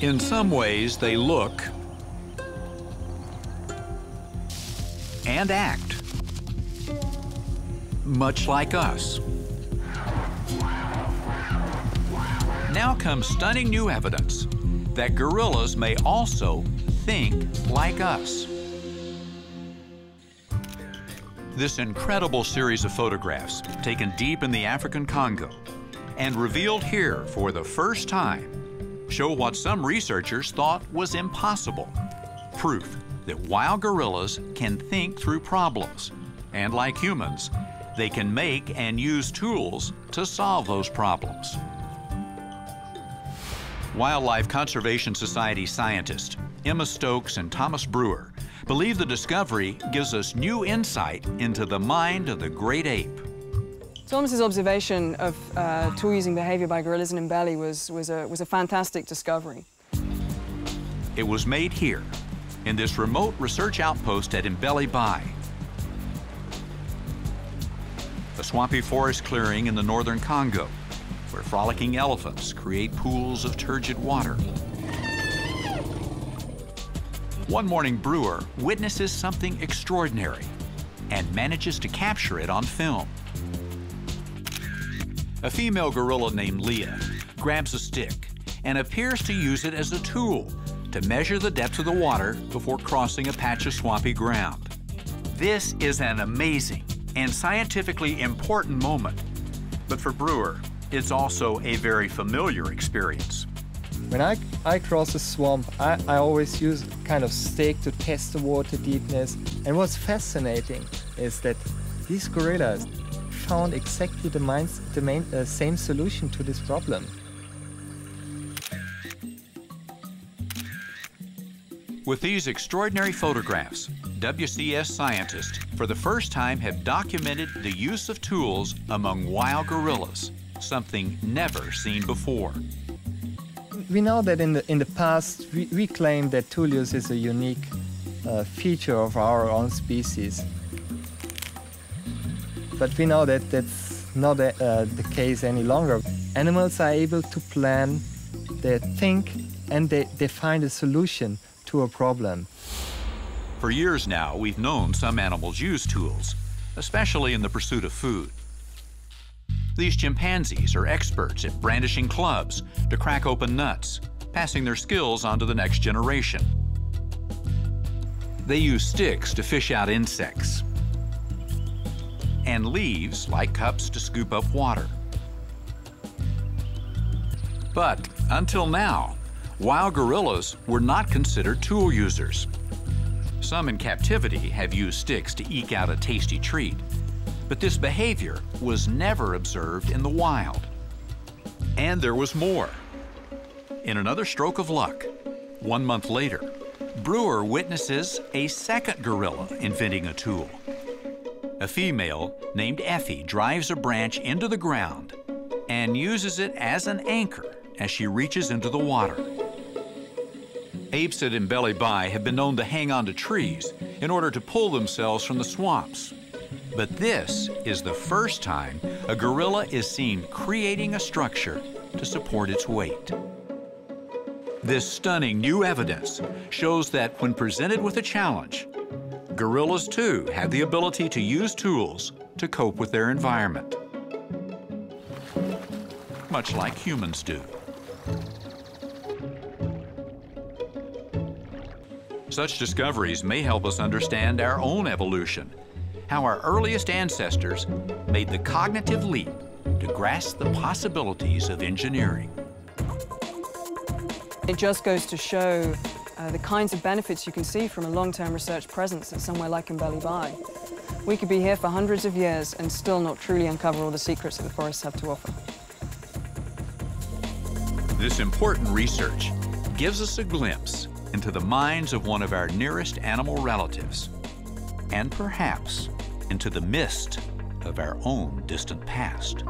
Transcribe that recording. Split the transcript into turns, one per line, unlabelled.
In some ways, they look and act much like us. Now comes stunning new evidence that gorillas may also think like us. This incredible series of photographs, taken deep in the African Congo and revealed here for the first time, show what some researchers thought was impossible. Proof that wild gorillas can think through problems, and like humans, they can make and use tools to solve those problems. Wildlife Conservation Society scientists Emma Stokes and Thomas Breuer believe the discovery gives us new insight into the mind of the great ape.
Thomas's observation of uh, tool-using behavior by gorillas in Mbeli was, was, a, was a fantastic discovery.
It was made here, in this remote research outpost at Mbeli Bay. A swampy forest clearing in the northern Congo, where frolicking elephants create pools of turgid water. One morning, Breuer witnesses something extraordinary and manages to capture it on film. A female gorilla named Leah grabs a stick and appears to use it as a tool to measure the depth of the water before crossing a patch of swampy ground. This is an amazing and scientifically important moment, but for Breuer, it's also a very familiar experience.
When I, I cross a swamp, I, I always use kind of stick to test the water deepness. And what's fascinating is that these gorillas found exactly the, minds, the main, uh, same solution to this problem.
With these extraordinary photographs, WCS scientists for the first time have documented the use of tools among wild gorillas, something never seen before
we know that in the, in the past, we, we claim that tool use is a unique uh, feature of our own species. But we know that that's not a, uh, the case any longer. Animals are able to plan, they think, and they, they find a solution to a problem.
For years now, we've known some animals use tools, especially in the pursuit of food. These chimpanzees are experts at brandishing clubs to crack open nuts, passing their skills on to the next generation. They use sticks to fish out insects and leaves like cups to scoop up water. But until now, wild gorillas were not considered tool users. Some in captivity have used sticks to eke out a tasty treat, but this behavior was never observed in the wild. And there was more. In another stroke of luck, one month later, Breuer witnesses a second gorilla inventing a tool. A female named Effie drives a branch into the ground and uses it as an anchor as she reaches into the water. Apes at Mbeli Bay have been known to hang onto trees in order to pull themselves from the swamps but this is the first time a gorilla is seen creating a structure to support its weight. This stunning new evidence shows that when presented with a challenge, gorillas too have the ability to use tools to cope with their environment, much like humans do. Such discoveries may help us understand our own evolution how our earliest ancestors made the cognitive leap to grasp the possibilities of engineering.
It just goes to show uh, the kinds of benefits you can see from a long-term research presence at somewhere like Mbeli Bay. We could be here for hundreds of years and still not truly uncover all the secrets that the forests have to offer.
This important research gives us a glimpse into the minds of one of our nearest animal relatives, and perhaps into the mist of our own distant past.